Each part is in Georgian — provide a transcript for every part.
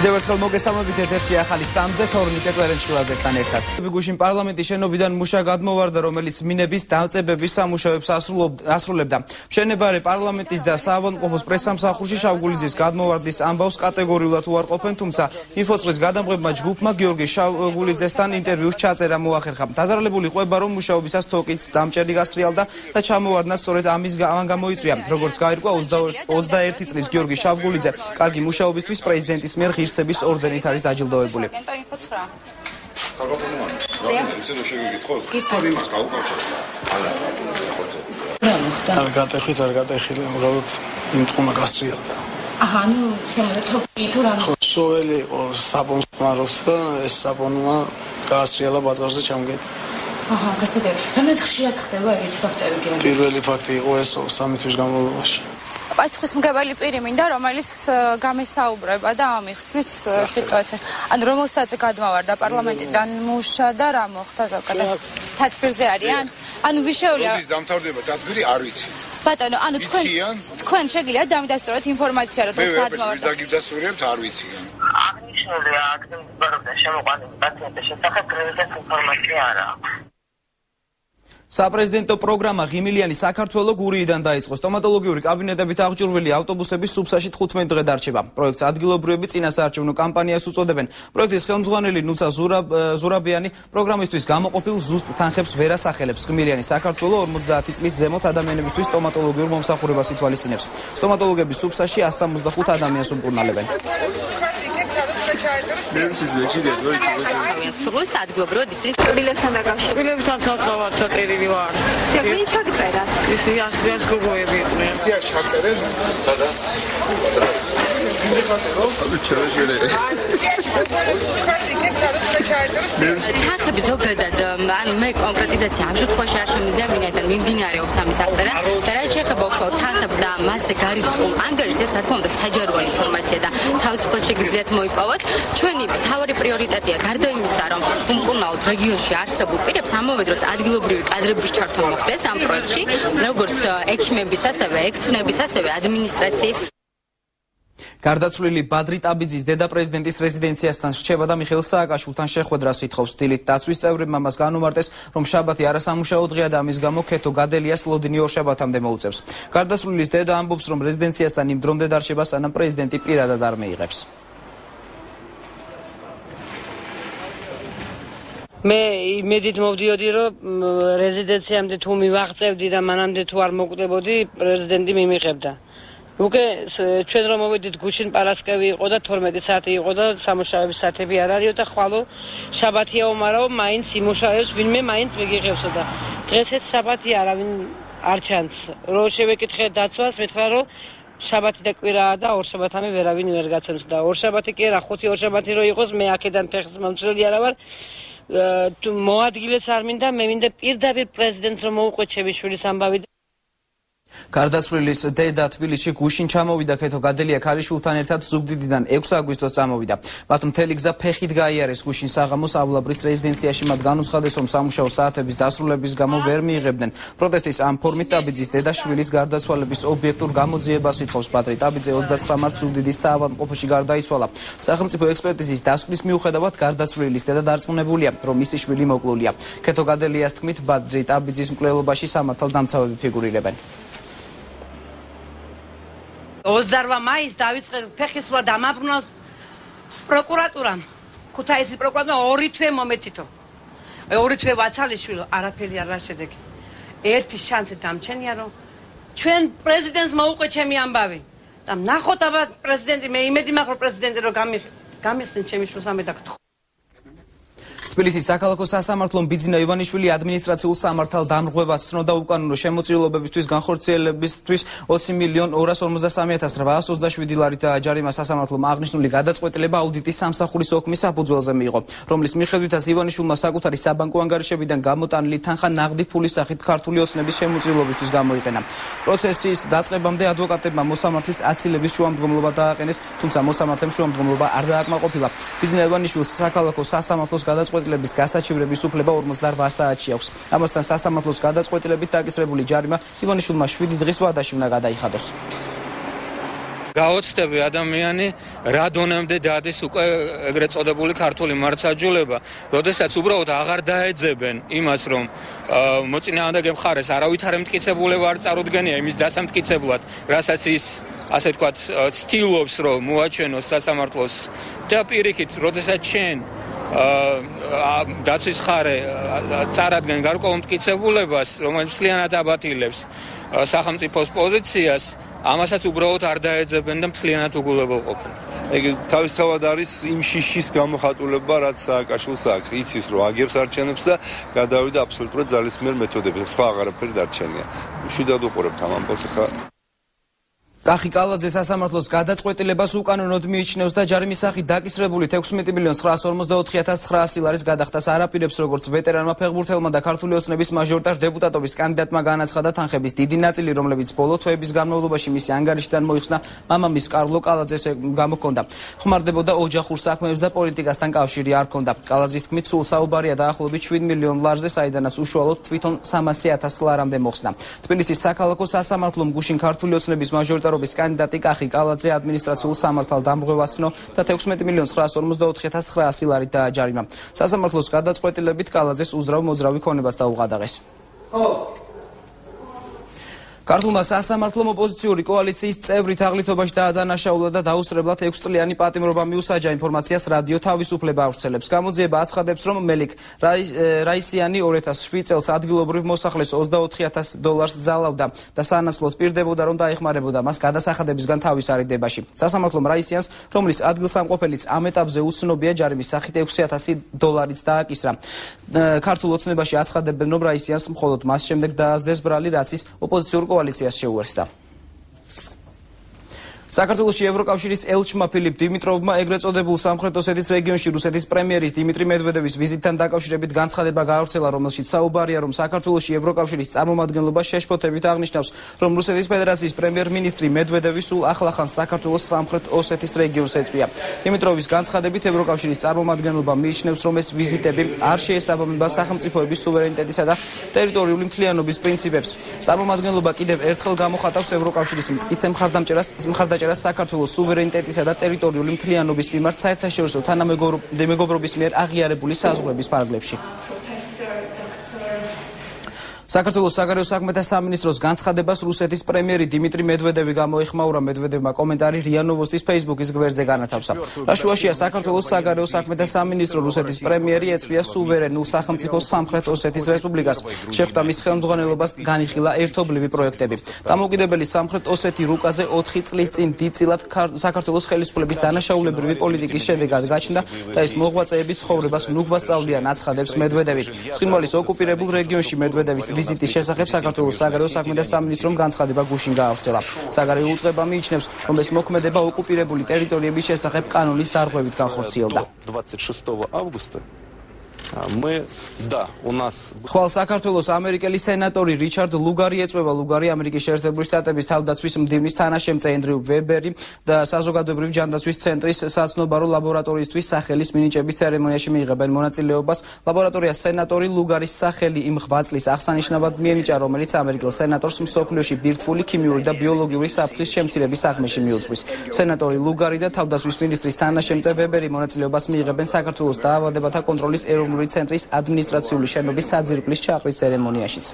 კიდევ ერთხელ მოგესალმებით ეთერში ახალი სამზე თორნიკე კვერენჩკილაძესთან ერთად. გუშინ პარლამენტის შენობიდან მუშა გადმოვარდა, რომელიც მინების დამწებების სამუშაოებს ასრულებდა. მშენებარე პარლამენტის და საავადმყოფოს პრესსამსახურში შავგულიძის გადმოვარდის ამბავს კატეგორიულად უარყოფენ, თუმცა ინფოწყის გადამღებმა ჯგუფმა გიორგი შავგულიძესთან ინტერვიუს ჩაწერა მოახერხა. დაზარალებული ყვება რომ მუშაობისას თოკიც დამჭერდი გასრიალდა და ჩამოვარდნა სწორედ ამის ამან გამოიწვია. როგორც გაირკვა 21 წლის გიორგი შავგულიძე კარგი მუშაობისთვის პრეზიდენტის მიერ ღირსების ორდენით არის დაჯილდოებული. რა მოხდა? არ გატეხით, არ გატეხილი, უბრალოდ იმტყუნა გასრიალდა. აჰა, ნუ შემოდა თოკი თუ რა? ხო, სოელი იყო საბონს მარობს და ეს საბონმა გასრიალა ბაზარზე ჩამგეთ. აჰა, გასაგები. რამდენად ხშირად ხდება ეგეთი ფაქტები გეუბნები? პირველი ფაქტი იყო ეს სამი თვის განმავლობაში. პასუხისმგებელი პირი მინდა რომელიც გამესაუბრება და ამიხსნის სიტუაციას. ან რომელსაც გადმოვარდა პარლამენტიდან მუშა და რა მოხდა ზოგადად? თათბირზე არიან? ანუ ვიშეულია როდის დამთავრდება თათბირი არ ვიცი. ბატონო, ანუ თქვენ თქვენ შეგიძლიათ დამდასწროთ ინფორმაცია რომ ეს გადმოვარდა. მე დაგიდასურებთ არ ვიცი. აღნიშნულია აქტივობდა შემოყვანილი პაციენტის შესახებ გრევის ინფორმაცია არა აქვს. საპრეზიდენტო პროგრამა ღიმილიანი საქართველოს გურიიდან დაიწყო. სტომატოლოგიური კაბინეტებით აღჭურვილი ავტობუსების სუბსაში 15 დღე დარჩება. პროექტს ადგილობრივები წინასაარჩევნო კამპანიას უწოდებენ. პროექტის ხელმძღვანელი ნუცა ზურაბიანი პროგრამისთვის გამოყოფილ ზუსტ თანხებს ვერ ასახელებს. ღიმილიანი საქართველოს 50 წლის ზემოთ ადამიანებისთვის სტომატოლოგიურ მომსახურებას ითვალისწინებს. სტომატოლოგების სუბსაში 165 ადამიანს უმკურნალებენ. მე ვსიზვე კიდე რო იქნება. სრულს ადგილობრივად ისინი კბილებთან დაკავშირებით. კბილებთან ცალსავარ ჩაწერილი ვარ. და ვინ ჩაგწერათ? ისინი ასიას გოგოები იყვნენ. ასიას ჩაწერენ? სადა? თანხები ზოგადად ანუ მე კონკრეტიზაცია ამ შემთხვევაში არ შემიძლია ვინაიდან მიმდინარეობს ამის აღწერა და რაც და მასზე გარიცხულ ანგარიშს ეს რა თქმა უნდა საჯაროა ინფორმაცია და თავისუფლად შეგიძლიათ მოიპოვოთ. ჩვენი თავარი პრიორიტეტია გარდა იმისა რომ უმკურნალოდ რეგიონში არსებულ პირებს ამავე დროს ადგილობრივი კადრების ჩართვა მოხდეს ამ პროექტში როგორც ექიმების ასევე ექცნების ასევე ადმინისტრაციის გარდაცვლილი ბადრი ტაბიძის დედა პრეზიდენტის რეზიდენციასთან რჩება და მიხეილ სააკაშვილთან შეხვედრას ითხოვს. დილით დაცვის წევრებმა მას განუმარტეს რომ შაბათი არასამუშაო დღეა და ამის გამო ქეთო გადელიას ლოდინი ორ შაბათამდე მოუწევს. გარდაცვლილის დედა ამბობს რომ რეზიდენციასთან იმ დრომდე დარჩება სანამ პრეზიდენტი პირადად არ მეიღებს. მე იმედით მოვდიოდი რომ რეზიდენციამდე თუ მივაღწევდი და მანამდე თუ არ მოკვდებოდი პრეზიდენტი მიმიღებდა უკვე ჩვენ რომ მოვიდით გუშინ პარასკევი იყო და 12 საათი იყო და სამუშაოების საათები არ არისო და ხვალო შაბათიაო მაგრამ მაინც იმუშავებს ვინმე მაინც მიგიღებსო და დღესაც შაბათი არავინ არ ჩანს. რო შევეკითხე დაცვას მითხრა რომ შაბათი და კვირაა და ორ შაბათამდე ვერავინ ვერ გაცემს და ორ შაბათი კი არა ხუთი ორ შაბათი რო იყოს მე აქედან ფეხს მომწრელი არა ვარ. მოადგილეს არ მინდა მე მინდა პირდაპირ პრეზიდენტს რომ მოუყვე ჩემი შვილის ამბავი გარდაცვლილის დედა თბილისში გუშინ ჩამოვიდა ქეთო გადელია ქალიშვილთან ერთად ზუგდიდიდან 6 აგვისტოს წამოვიდა. მათ მთელი გზა ფეხით გაიარეს გუშინ საღამოს ავლაბრის რეზიდენციაში მათ განუცხადეს რომ სამუშაო საათების დასრულების გამო ვერ მიიღებდნენ. პროტესტის ამ ფორმით ტაბიძის დედა შვილის გარდაცვალების ობიექტურ გამოძიებას ითხოვს პატრი ტაბიძე 29 მარტს ზუგდიდის საავადმყოფოში გარდაიცვალა. სახელმწიფო ექსპერტიზის დასკვნის მიუხედავად გარდაცვლილის დედა დარწმუნებულია რომ მისი შვილი მოკლულია. ქეთო გადელიას თქმით პატრი ტაბიძის მკვლელობაში სამართალდამცავები ფიგურირებენ. 28 მაისს დავიწყე ფეხისვლა დამაბრუნოს პროკურატურამ. ქუთაისის პროკურატურა ორი თვე მომეცითო. ორი თვე ვაცალიშვილო, არაფერი არ შედეგი. ერთი შანსი დამჩენია რომ ჩვენ პრეზიდენტს მოუყვე ჩემი ამბავი. და ნახოთ აბა პრეზიდენტი მე იმედი მაქვს პრეზიდენტი რომ გამიხსენ ჩემი შვილს ამედაკთხო. თბილისის საქალაქო სასამართლომ ბიძინა ივანიშვილი ადმინისტრაციულ სამართალ დამრღვევას ცნოდა უკანონო შემოწირულობებისთვის განხორციელებისთვის 20 მილიონ 253827 ლარით ჯარიმა სასამართლომ აღნიშნული გადაწყვეტილება აუდიტის სამსახურის ოქმის საფუძველზე მიიღო. რომლის მიხედვითაც ივანიშვილმა საკუთარი საბანკო ანგარიშებიდან გამოტანილი თანხა ნაღდი ფულის სახით ქართული ოცნების შემოწირულობისთვის გამოიყენა. პროცესის დაწყებამდე ადვოკატებმა მოსამართლის აცილების შუამდგომლობა დააყენეს თუმცა მოსამართლემ შუამდგომლობა არ დააკმაყოფილა. ბიძინა ივანიშვილს საქალაქო სასამართლოს გადაწყვეტილება გადაწყვეტილების გასაჩივრების უფლება 48 საათში აქვს. ამასთან სასამართლოს გადაწყვეტილებით დაკისრებული ჯარიმა ივანიშვილმა 7 დღის ვადაში უნდა გადაიხადოს. გაოცდები ადამიანი რა დონემდე დადის უკვე ეგრეთ წოდებული ქართული მართლმსაჯულება, როდესაც უბრალოდ აღარ დაეძებენ იმას, რომ მოწინააღმდეგე მხარეს არავითარ ემტკიცებულება არ წარუდგენია იმის დასამტკიცებლად, რასაც ის ასე ვთქვათ, ცდილობს, რომ მოაჩენოს სასამართლოს და პირიქით, როდესაც აა დაცვის ხარე წარადგენ გარკვეულ მტკიცებულებას, რომელიც მთლიანად აბატილებს სახელმწიფოს პოზიციას, ამასაც უბრალოდ არ დაეძებენ და მთლიანად უგულებელ ყოფენ. ეგ თავისთავად არის იმ შიშის გამოხატულება, რაც სააკაშვილს აქვს. იცის, რომ აგებს არჩენებს და გადავიდა აბსოლუტურად ძალისმიერ მეთოდებზე. სხვა აღარაფერი დარჩენია. შვიდად უყურებთ ამ ამბავს ხა კახი კალაძე სასამართლოს გადაწყვეტილებას უკანონოდ მიიჩნევს და ჯარიმის სახით დაკისრებული 16 მილიონ 944900 ლარის გადახდას არაპირებს როგორც ვეტერანმა ფეხბურთელმა და ქართული ოცნების მაჟორიტარ დეპუტატობის კანდიდატმა განაცხადა თანხების დიდი ნაწილი რომლებიც ბოლო თვეების განმავლობაში მისი ანგარიშიდან მოიხსნა მამამის კარლო კალაძეს გამოგონდა ხმარდებოდა ოჯახურ საქმეებს და პოლიტიკასთან კავშირი არ ჰქონდა. კალაძის თქმით სულ საუბარია დაახლოებით 7 მილიონ ლარზე საიდანაც უშუალოდ თვითონ 300000 ლარამდე მოხსნა. თბილისის საქალაქო სასამართლომ გუშინ ქართული ოცნების მაჟორიტარ მეთაურობის კანდიდატი კახი კალაძე ადმინისტრაციულ სამართალ დამრღვევასნო და 16 მილიონ 954900 ლარით დააჯარიმა. სასამართლოს გადაწყვეტილებით კალაძეს უზრავ მოძრავი ქონებას დაუღადაღეს. ხო ქართულმა სასამართლომ ოპოზიციური კოალიციის წევრი თაღლითობაში დაადანაშაულა და დაუსწრებლად 6 წლიანი პატიმრობა მიუსაჯა ინფორმაციას რადიო თავისუფლება ავრცელებს. გამოძიება აცხადებს, რომ მელიქ რაისიანი 2007 წელს ადგილობრივ მოსახლეს 24000 დოლარს ზალავდა და სანაცვლოდ პირდებოდა, რომ დაეხმარებოდა მას გადასახადებისგან თავის არიდებაში. სასამართლომ რაისიანს, რომლის ადგილსამყოფელიც ამ ეტაპზე უცნობია, ჯარიმის სახით 6000 დოლარიც დააკისრა. ქართულ ოცნებაში აცხადებენ, რომ რაისიანს მხოლოდ მას შემდეგ დაასდეს ბრალი, რაც ის ოპოზიციურ კოალიციას შეუერთდა. საქართველოსი ევროკავშირის ელჩმა ფილიპ დიმიტროვმა ეგრეთ წოდებულ სამხრეთ ოსეთის რეგიონში რუსეთის პრემიერის დიმიტრი მედვედევის ვიზიტთან დაკავშირებით განცხადება გაავრცელა, რომელშიც საუბარია, რომ საქართველოსი ევროკავშირის წარმომადგენლობა შეშფოთებით აღნიშნავს, რომ რუსეთის ფედერაციის პრემიერ-მინისტრი მედვედევი სულ ახლახან საქართველოს სამხრეთ ოსეთის რეგიონს ეწვია. დიმიტროვის განცხადებით ევროკავშირის წარმომადგენლობა მიიჩნევს, რომ ეს ვიზიტები არ შეესაბამება სახელმწიფოების სუვერენიტეტისა და ტერიტორიული მთლიანობის პრინციპებს. წარმომადგენლობა კიდევ ერთხელ გამოხატავს ევროკავშირის მტკიცე მხარდამჭერას მხარდაჭერას აღწერა საქართველოს სუვერენიტეტისა და ტერიტორიული მთლიანობის მიმართ საერთაშორისო თანამეგობრობის მიერ აღიარებული საზღვრების ფარგლებში. საქართველოს საგარეო საქმეთა სამინისტროს განცხადებას რუსეთის პრემიერი დიმიტრი მედვედევი გამოიხმაურა მედვედევმა კომენტარი რია ნოვოსტის ფეისბუქის გვერდზე განათავსა. რაშუაშია საქართველოს საგარეო საქმეთა სამინისტრო რუსეთის პრემიერი ეწვია სუვერენულ სახელმწიფოს სამხრეთ ოსეთის რესპუბლიკას. შეხვდა მის ხელმძღვანელობას განიხილა ერთობლივი პროექტები. დამოუკიდებელი სამხრეთ ოსეთი რუკაზე 4 წლის წინ დიდწილად საქართველოს ხელისუფლების დანაშაულებრივი პოლიტიკის შედეგად გაჩნდა და ეს მოღვაწეები ცხოვრებას ნუგვასწავლიან აცხადებს მედვედევი. ცხინვალის ოკუპირებულ რეგიონში მედვედევის ვიზიტის შესახებ საქართველოს საგარეო საქმეთა სამინისტრომ განცხადება გუშინ გაავრცელა. საგარეო უწყება მიიჩნევს, რომ ეს მოქმედება ოკუპირებული ტერიტორიების შესახებ კანონის დარღვევით განხორციელდა. 26 августа Мы, да, у нас... ხვალ საქართველოს ამერიკელი სენატორი რიჩარდ ლუგარი ეწვევა ლუგარი ამერიკის შეერთებული შტატების თავდაცვის მდივნის თანაშემწე ენდრიუ ვებერი და საზოგადოებრივი ჯანდაცვის ცენტრის საცნობარო ლაბორატორიისთვის სახელის მინიჭების ცერემონიაში მიიღებენ მონაწილეობას. ლაბორატორიას სენატორი ლუგარის სახელი იმ ღვაწლის აღსანიშნავად მიენიჭა, რომელიც ამერიკელ სენატორს მსოფლიოში ბირთვული ქიმიური და ბიოლოგიური საფრთხის შემცირების საქმეში მიუძღვის. სენატორი ლუგარი და თავდაცვის მინისტრის თანაშემწე ვებერი მონაწილეობას მიიღებენ საქართველოს დაავადებათა კონტროლის ეროვნული ეროვნული ცენტრის ადმინისტრაციული შენობის საძირკვლის ჩაყრის ცერემონიაშიც.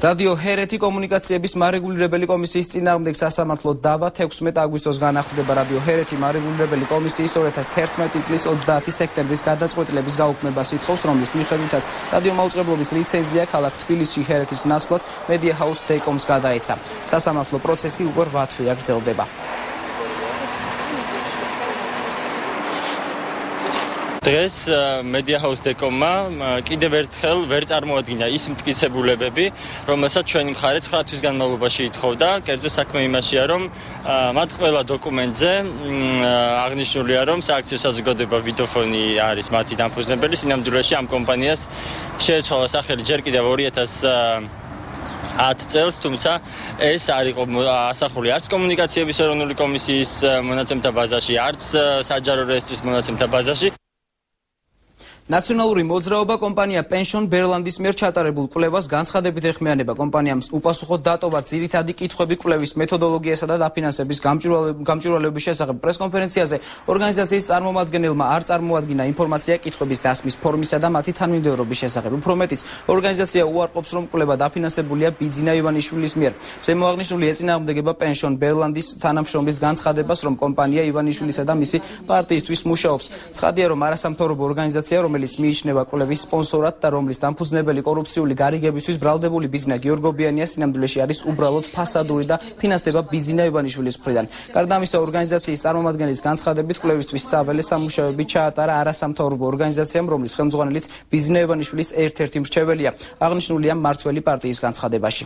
რადიო ჰერეთი კომუნიკაციების მარეგულირებელი კომისიის წინააღმდეგ სასამართლო დავა 16 აგვისტოს განახლდება. რადიო ჰერეთი მარეგულირებელი კომისიის 2011 წლის 30 სექტემბრის გადაწყვეტილების გაუქმებას ითხოვს რომლის მიხედვითაც რადიო მაუწყებლობის ლიცენზია ქალაქ თბილისში ჰერეთის ნაცვლად მედია ჰაუს დეკომს გადაეცა. სასამართლო პროცესი უკვე 8 თვეა გრძელდება დღეს media house decom-მა კიდევ ერთხელ ვერ წარმოადგინა ის მტკიცებულებები, რომელსაც ჩვენი მხარე 9 თვის განმავლობაში ითხოვდა. კერძო საქმე იმაშია, რომ მათ ყველა დოკუმენტზე აღნიშნულია, რომ სააქციო საზოგადოება ვიდოფონი არის მათი დამფუძნებელი. სინამდვილეში ამ კომპანიას შეეცვალა სახელი ჯერ კიდევ 2000 10 წელს, თუმცა ეს არ იყო ასახული არც კომუნიკაციების ეროვნული კომისიის მონაცემთა ბაზაში, არც საჯარო რეესტრის მონაცემთა ბაზაში. ნაციონალური მოძრაობა კომპანია Pension Berlandis მიერ ჩატარებულ კვლევას განცხადებით ეხმიანება. კომპანიამ უპასუხო დატოვა ძირითადი კითხვები კვლევის მეთოდოლოგიასა და დაფინანსების გამჭვირვალეობის შესახებ. პრესკონფერენციაზე ორგანიზაციის წარმომადგენელმა არ წარმოადგინა ინფორმაცია კითხვების დასმის ფორმისა და მათი თანმიმდევრობის შესახებ. უფრო მეტიც, ორგანიზაცია უარყოფს, რომ კვლევა დაფინანსებულია ბიძინა ივანიშვილის მიერ. ზემოაღნიშნული ეწინააღმდეგება Pension Berlandis თანამშრომლის განცხადებას, რომ კომპანია ივანიშვილისა და მისი პარტიისთვის მუშაობს. ცხადია, რომ არასამთავრობო ორგანიზაცია, რომელიც რომელიც მიიჩნევა კვლევის სპონსორად და რომლის დამფუძნებელი კორუფციული გარიგებისთვის ბრალდებული ბიზნა გიორგობიანია სინამდვილეში არის უბრალოდ ფასადური და ფინანსდება ბიზნა ივანიშვილის მხრიდან. გარდა ამისა, ორგანიზაციის წარმომადგენლის განცხადებით კვლევისთვის საველე სამუშაოები ჩაატარა არასამთავრობო ორგანიზაციამ, რომლის ხელმძღვანელიც ბიზნა ივანიშვილის ერთ-ერთი მრჩეველია. აღნიშნულია მართველი პარტიის განცხადებაში.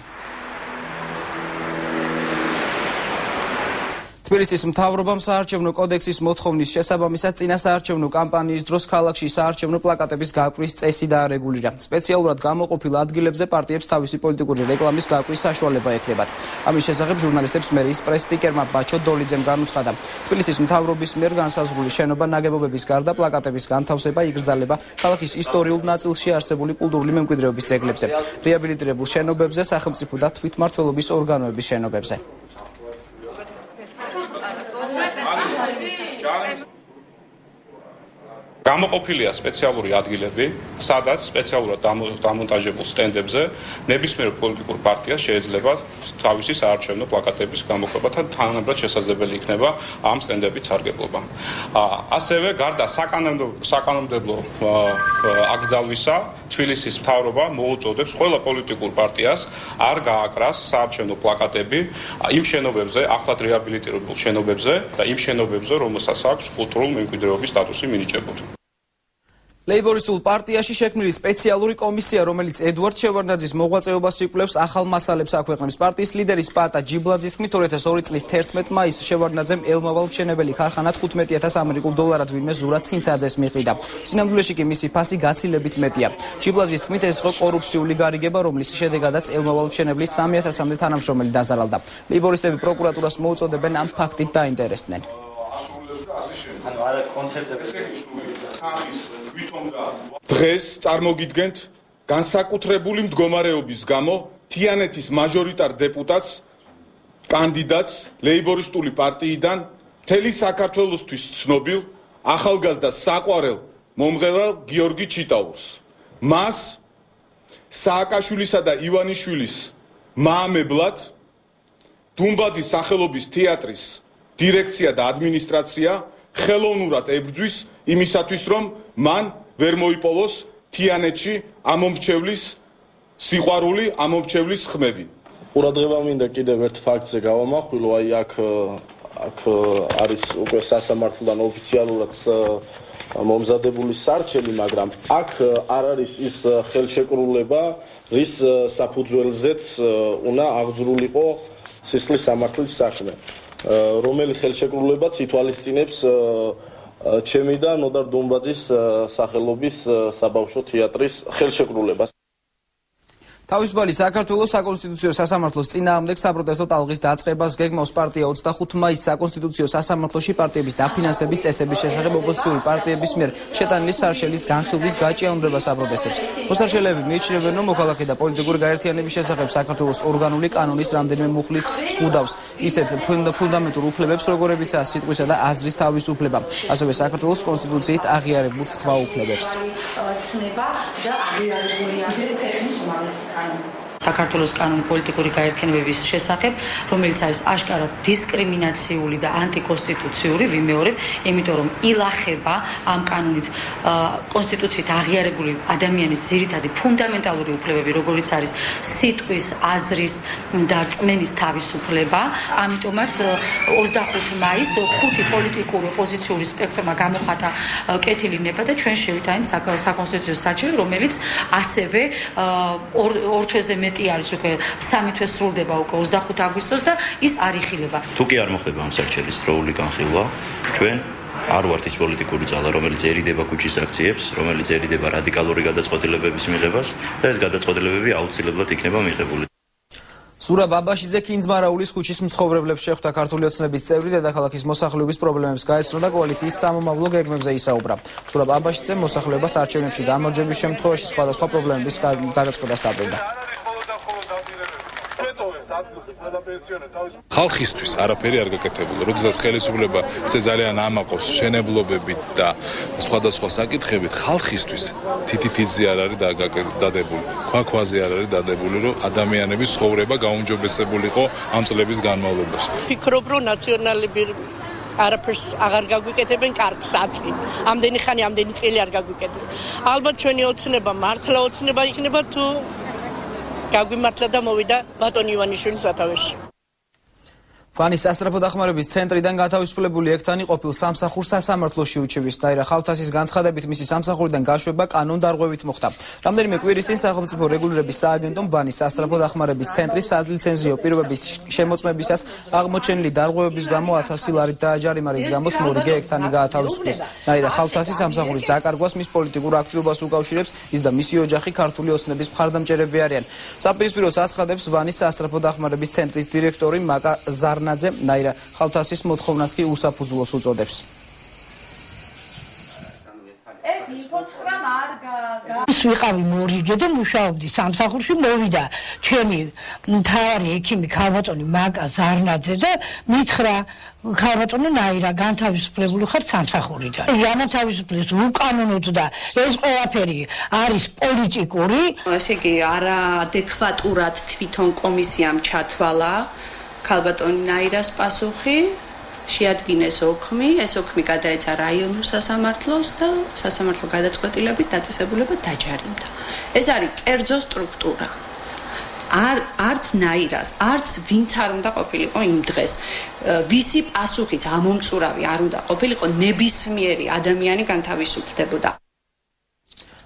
თბილისის მთავრობამ საარჩევნო კოდექსის მოთხოვნის შესაბამისად წინა საარჩევნო კამპანიის დროს ქალაქში საარჩევნო პლაკატების გაკვრის წესი დაარეგულირა. სპეციალურად გამოყოფილ ადგილებზე პარტიებს თავისი პოლიტიკური რეკლამის გაკვრის საშუალება ექნებათ. ამის შესახებ ჟურნალისტებს მერიის პრეს-სპიკერმა ბაჩო დოლიძემ განუცხადა. თბილისის მთავრობის მიერ განსაზღვრული შენობა ნაგებობების გარდა პლაკატების განთავსება იგრძალება ქალაქის ისტორიულ ნაწილში არსებული კულტურული მემკვიდრეობის ძეგლებზე, რეაბილიტირებულ შენობებზე, სახელმწიფო და თვითმმართველობის ორგანოების შენობებზე. გამოყოფილია სპეციალური ადგილები, სადაც სპეციალურად დამონტაჟებულ სტენდებზე ნებისმიერ პოლიტიკურ პარტიას შეიძლება თავისი საარჩევნო პლაკატების გამოყოფა და თანაბრად შესაძლებელი იქნება ამ სტენდების სარგებლობა. ასევე გარდა საკანონმდებლო აკრძალვისა, თბილისის მთავრობა მოუწოდებს ყველა პოლიტიკურ პარტიას არ გააკრას საარჩევნო პლაკატები იმ შენობებზე, ახლად რეაბილიტირებულ შენობებზე და იმ შენობებზე, რომელსაც აქვს კულტურული მემკვიდრეობის სტატუსი მინიჭებული. ლეიბორისტულ პარტიაში შექმნილი სპეციალური კომისია, რომელიც ედვარდ შევარდნაძის მოღვაწეობას იკვლევს, ახალ მასალებს აქვეყნებს. პარტიის ლიდერი სპატა ჯიბლაძის თქმით, 2002 წლის 11 მაისს შევარდნაძემ ელმავალ მშენებელი ხარხანა 15000 ამერიკულ დოლარად ვინმე ზურა ცინცაძეს მიყიდა. სინამდვილეში კი მისი ფასი გაცილებით მეტია. ჯიბლაძის თქმით, ეს იყო კორუფციული გარიგება, რომლის შედეგადაც ელმავალ მშენებლის 3000-მდე თანამშრომელი დაზარალდა. ლეიბორისტები პროკურატურას მოუწოდებენ ამ ფაქტით დაინტერესდნენ. ანუ არა კონცერტები დღეს წარმოგიდგენთ განსაკუთრებული მდგომარეობის გამო თიანეთის მაჟორიტარ დეპუტატს კანდიდატს ლეიბორისტული პარტიიდან მთელი საქართველოსთვის ცნობილ ახალგაზრდა საყვარელ მომღერალ გიორგი ჩიტაურს. მას სააკაშვილისა და ივანიშვილის მაამებლად დუმბაძის სახელობის თეატრის დირექცია და ადმინისტრაცია ხელოვნურად ებრძვის იმისათვის რომ მან ვერ მოიპოვოს თიანეთში ამომრჩევლის სიყვარული ამომრჩევლის ხმები. ყურადღება მინდა კიდევ ერთ ფაქტზე გავამახვილო აი აქ აქ არის უკვე სასამართლოდან ოფიციალურად მომზადებული სარჩელი მაგრამ აქ არ არის ის ხელშეკრულება რის საფუძველზეც უნდა აღძრულიყო სისხლის სამართლის საქმე რომელი ხელშეკრულებაც ითვალისწინებს ჩემი და ნოდარ დონბაძის სახელობის საბავშვო თეატრის ხელშეკრულებას თავისუფალი საქართველოს საკონსტიტუციო სასამართლოს წინააღმდეგ საპროტესტო ტალღის დაწყებას გეგმავს პარტია 25 მაისს საკონსტიტუციო სასამართლოში პარტიების დაფინანსების წესების შესახებ ოპოზიციური პარტიების მიერ შეტანილი სარჩელის განხილვის გაჭიანურება საპროტესტებს. მოსარჩელები მიიჩნევენ, რომ მოქალაქე და პოლიტიკური გაერთიანების შესახებ საქართველოს ორგანული კანონის რამდენიმე მუხლით სუდავს ისეთ ფუნდამენტურ უფლებებს, როგორებიცაა სიტყვისა და აზრის თავისუფლება, ასევე საქართველოს კონსტიტუციით აღიარებულ სხვა უფლებებს. ცნება და აღიარებული აგრეთვე ხნის უმაღლესი time. საქართველოს კანონი პოლიტიკური გაერთიანებების შესახებ, რომელიც არის აშკარად დისკრიმინაციული და ანტიკონსტიტუციური, ვიმეორებ, იმიტომ რომ ილახება ამ კანონით კონსტიტუციით აღიარებული ადამიანის ძირითადი ფუნდამენტალური უფლებები, როგორიც არის სიტყვის, აზრის და რწმენის თავისუფლება. ამიტომაც 25 მაისს ხუთი პოლიტიკური ოპოზიციური სპექტრმა გამოხატა კეთილი ნება და ჩვენ შევიტანით საკონსტიტუციო საჩივი, რომელიც ასევე ორ თვეზე მე მეტი არის უკვე სამი თვე სრულდება უკვე 25 აგვისტოს და ის არ იხილება. თუ კი არ მოხდება ამ საერთაშორისო დროული განხილვა, ჩვენ არ ვართ ის პოლიტიკური ძალა, რომელიც ერიდება ქუჩის აქციებს, რომელიც ერიდება რადიკალური გადაწყვეტილებების მიღებას და ეს გადაწყვეტილებები აუცილებლად იქნება მიღებული. ზურაბ აბაშიძე კინძმარაულის ქუჩის მცხოვრებლებს შეხვდა ქართული ოცნების წევრი დედაქალაქის მოსახლეობის პრობლემებს გაეცნო და კოალიციის სამომავლო გეგმებზე ისაუბრა. ზურაბ აბაშიძე მოსახლეობას არჩევნებში გამარჯვების შემთხვევაში სხვადასხვა პრობლემების გადაწყვეტას დაბერდა. ხალხისთვის არაფერი არ გაკეთებულა. როდესაც ხელისუფლება ესე ძალიან ამაყობს შენებლობებით და სხვადასხვა საკითხებით, ხალხისთვის თითითიძე არ არის დადებული. ქვაქვაზე არ არის დადებული, რომ ადამიანების ცხოვრება გაუმჯობესებულიყო ამ წლების განმავლობაში. ფიქრობ, რომ ნაციონალები არაფერს აღარ გაგვიკეთებენ კარგს აწი. ამდენი ხანი, ამდენი წელი არ გაგვიკეთეს. ალბათ ჩვენი ოცნება მართლა ოცნება იქნება თუ გაგვიმართლა და მოვიდა ბატონი ივანიშვილის სათავეში. ფანის სასტრაფო დახმარების ცენტრიდან გათავისუფლებული ექთანი ყოფილ სამსახურ სასამართლოში უჩივის და ირა ხალთასის განცხადებით მისი სამსახურიდან გაშვება კანონდარღვევით მოხდა. რამდენიმე კვირის წინ სახელმწიფო რეგულირების სააგენტომ ფანის სასტრაფო დახმარების ცენტრის სალიცენზიო პირობების შემოწმებისას აღმოჩენილი დარღვევების გამო 1000 ლარით დააჯარიმა რის გამოც მორიგე ექთანი გაათავისუფლეს. და ირა ხალთასის სამსახურის დაკარგვას მის პოლიტიკურ აქტივობას უკავშირებს ის და მისი ოჯახი ქართული ოცნების მხარდამჭერები არიან. საპირისპიროს აცხადებს ფანის სასტრაფო დახმარების ცენტრის დირექტორი მაკა ზარ არნაძე ნაირა ხალთასის მოთხოვნას კი უსაფუძვლოს უწოდებს. ეს ინფო ცხრამ არ ის ვიყავი მორიგე და მუშაობდი სამსახურში მოვიდა ჩემი მთავარი ექიმი ქალბატონი მაკა ზარნაძე და მითხრა ქალბატონო ნაირა განთავისუფლებული ხარ სამსახურიდან. განთავისუფლეს უკანონოდ და ეს ყველაფერი არის პოლიტიკური. ესე იგი არაადეკვატურად თვითონ კომისიამ ჩათვალა ქალბატონი ნაირას პასუხი შეადგინეს ოქმი, ეს ოქმი გადაეცა რაიონულ სასამართლოს და სასამართლო გადაწყვეტილებით დაწესებულება დაჯარიმდა. ეს არის კერძო სტრუქტურა. არ არც ნაირას, არც ვინც არ უნდა ყოფილიყო იმ დღეს. ვისი პასუხიც ამომწურავი არ უნდა ყოფილიყო ნებისმიერი ადამიანი განთავისუფლდებოდა.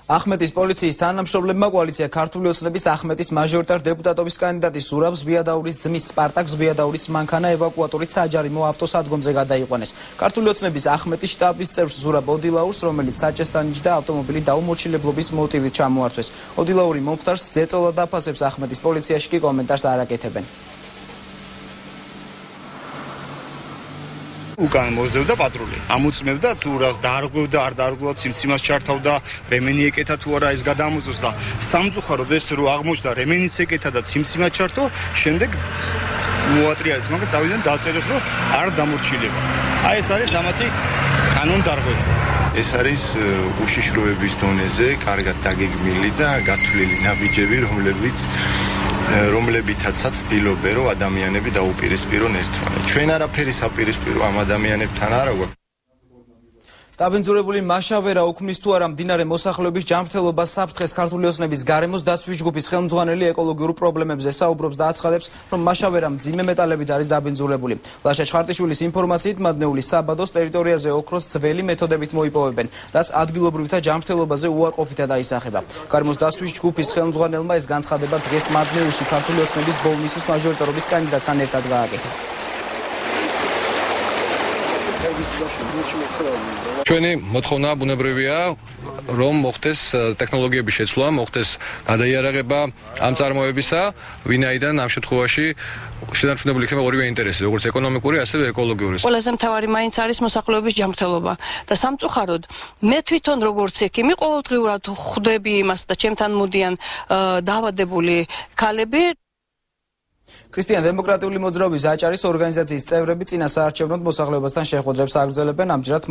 ახმეტის პოლიციის თანამშრომლებმა კოალიცია ქართული ოცნების ახმეტის მაჟორიტარ დეპუტატობის კანდიდატის ზურაბ ზვიადაურის ძმის სპარტაკ ზვიადაურის მანქანა ევაკუატორით საჯარიმო ავტოსადგომზე გადაიყვანეს. ქართული ოცნების ახმეტის შტაბის წევრ ზურაბ ოდილაურს, რომელიც საჭესთან იჯდა ავტომობილი დაუმორჩილებლობის მოტივით ჩამოართვეს. ოდილაური მომხდარს ზეწოლა დაფასებს ახმეტის პოლიციაში კი კომენტარს არ აკეთებენ. უკან მოძებდა პატრული. ამოწმებდა თუ რას დაარღვევდა, არ დაარღვევდა, ციმციმას ჩართავდა, რემენი ეკეთა თუ არა ეს გადამოწოს და სამწუხაროდ ეს რო აღმოჩნდა რემენიც ეკეთა და ციმციმა ჩართო, შემდეგ მოატრიალეს, მაგრამ წავიდნენ დაწერეს რომ არ დამორჩილება. აი ეს არის ამათი კანონდარღვევა. ეს არის უშიშროების დონეზე კარგად დაგეგმილი და გათვლილი ნაბიჯები, რომლებიც რომლებითაცაც ცდილობენ რომ ადამიანები დაუპირისპირონ ერთმანეთს. ჩვენ არაფერი საპირისპირო ამ ადამიანებთან არ აქვს. დაბინძურებული მაშავერა უქმნის თუ არა მდინარე მოსახლეობის ჯანმრთელობას საფრთხეს ქართული ოსნების გარემოს დაცვის ჯგუფის ხელმძღვანელი ეკოლოგიურ პრობლემებზე საუბრობს და აცხადებს, რომ მაშავერა მძიმე მეტალებით არის დაბინძურებული. ლაშა ჩხარტიშვილის ინფორმაციით მადნეული საბადოს ტერიტორიაზე ოქროს ძველი მეთოდებით მოიპოვებენ, რაც ადგილობრივთა ჯანმრთელობაზე უარყოფითად აისახება. გარემოს დაცვის ჯგუფის ხელმძღვანელმა ეს განცხადება დღეს მადნეულში ქართული ოსნების ბოლნისის მაჟორიტარობის კანდიდატთან ერთად გააკეთა. ჩვენი მოთხოვნა ბუნებრივია რომ მოხდეს ტექნოლოგიების შეცვლა, მოხდეს გადაიარაღება ამ წარმოებისა, ვინაიდან ამ შემთხვევაში შედარჩუნებული იქნება ორივე ინტერესი, როგორც ეკონომიკური, ასევე ეკოლოგიური. ყველაზე მთავარი მაინც არის მოსახლეობის ჯანმრთელობა და სამწუხაროდ მე თვითონ როგორც ექიმი ყოველდღიურად ხვდები იმას და ჩემთან მოდიან დაავადებული ქალები ქრისტიან დემოკრატიული მოძრაობის აჭარის ორგანიზაციის წევრები წინა საარჩევნოდ მოსახლეობასთან შეხვედრებს აგრძელებენ. ამჯერად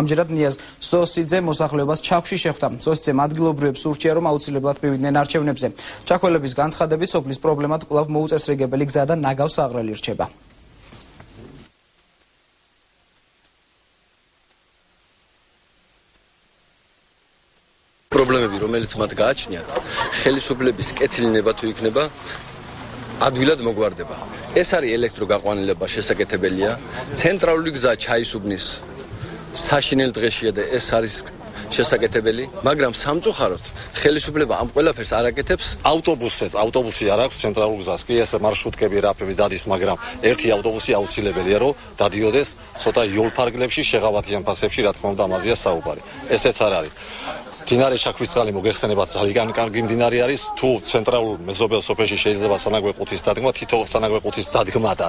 ამჯერად ნიაზ სოსიძე მოსახლეობას ჩაქვში შეხვდა. სოსიძე ადგილობრივებს ურჩია რომ აუცილებლად მივიდნენ არჩევნებზე. ჩაქველების განცხადებით სოფლის პრობლემად კვლავ მოუწესრიგებელი გზა და ნაგავს აღრელი რჩება. პრობლემები, რომელიც მათ გააჩნიათ, ხელისუფლების კეთილინება თუ იქნება, ადვილად მოგვარდება. ეს არის ელექტროგაყვანილება შესაკეთებელია. ცენტრალური გზა ჩაისუბნის საშინელ დღეშია და ეს არის შესაკეთებელი, მაგრამ სამწუხაროდ ხელისუფლება ამ ყველაფერს არ აკეთებს. ავტობუსებს, ავტობუსი არ აქვს ცენტრალურ გზას. კი ეს მარშრუტკები რაფები დადის, მაგრამ ერთი ავტობუსი აუცილებელია, რომ დადიოდეს ცოტა იოლ პარკლებში, შეღავათიან ფასებში, რა თქმა უნდა, ამაზეა საუბარი. ესეც არ არის. დინარე ჩაქვის წყალი მოგეხსენებათ ძალიან კარგი დინარე არის თუ ცენტრალურ მეზობელ სოფელში შეიძლება სანაგვე ყუთის დადგმა თითო სანაგვე ყუთის დადგმა და